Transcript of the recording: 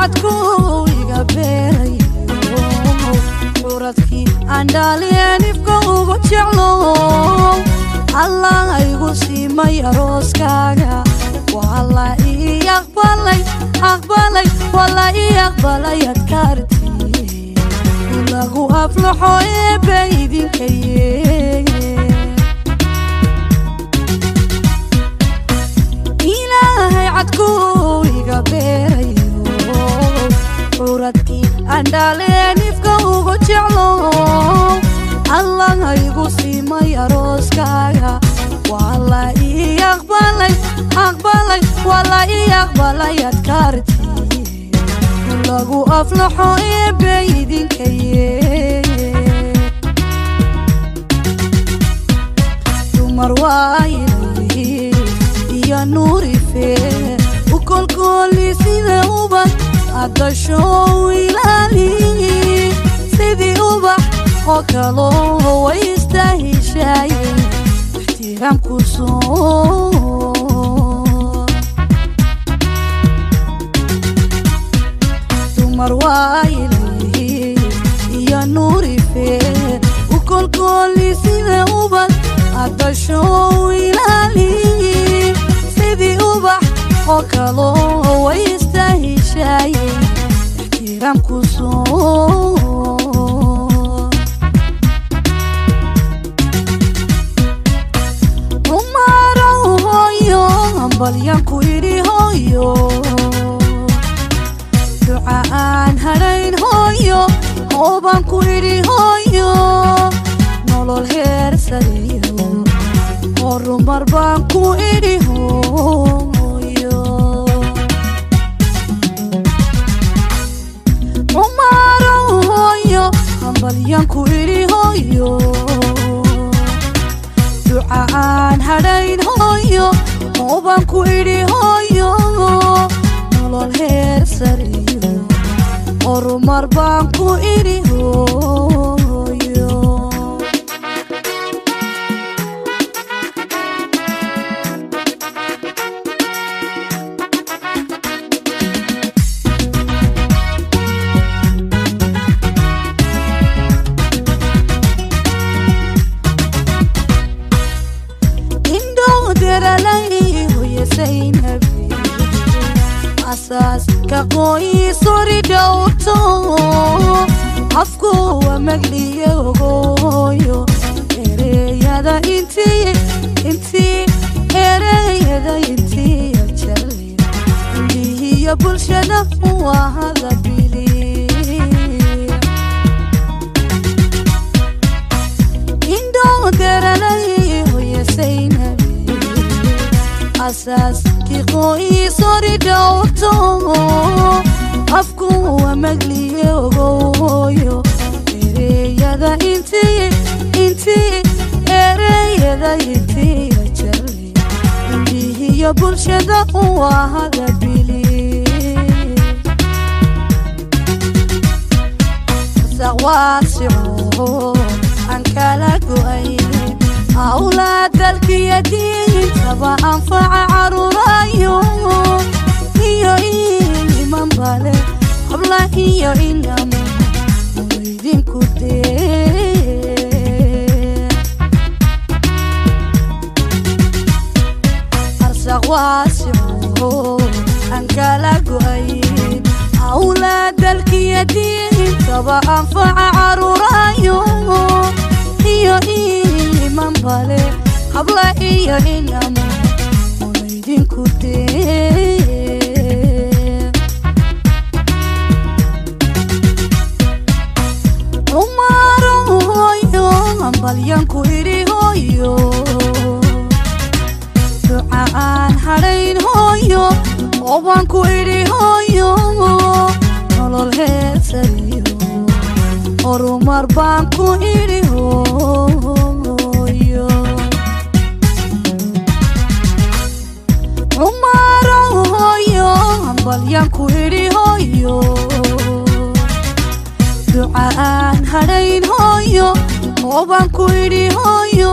socodkuigabeeuradkii aandhaalyanifka ugu jeclow allah igu siimay arooskaaga. Waa i aqbalay adkaartii. Lagu aflaxo eebba idinka yeeg xuskaaga wala ii aqbalay aqbalay wala ii aqbalay adkaartii lagu aflaxo eebbe idinka yeeye dumar waayilii iyo nuurifee ukolkooli sida ubax adashow ilaaliyi sidii ubax oo kaloo hawaystahi dumar waayilay iyo nuurife u kolkooli sida ubad addasho ilaali sidii ubax oo kaloo way istahishaaye ixtiraamku hambalyanku idhi hooyo duca aan hadhayn hooyo hoobaan ku idhi hooyo nolol heer sareeyo horumar baan ku idhi hooyo ku idhi hooyo nolol heer sareeyo horumar baan ku idhi hooyo sori dhowto afku waa magliyogooyo ereyada intii intii ereyada intiya jali indihiyo bulshada waa hadabili indhow deralayoyasaynabi asaaskii qooyi sori dhowto magliye ogooyo ereyada intiye intiye ereyada intiya jari indihiyo bulshada u ahada bili saqwaasico aan kala go-ayn أولاد الكيدين تبع أنفع عروريهم إيو إيو iyo inamo idinku dee arsaqwaasico aan kala go'ayn awlaad dalkiyo diintaba anfaca carurayo iyo iman bale habla iyo inamo idinku dee aan hadhayn hooyo oobaan ku idhi hooyo nolol heer sareeyo horumar baan ku idhi hooyo umaro hooyo hambalyanku idhi hooyo duca aan hadhayn hooyo hoobaan ku idhi hooyo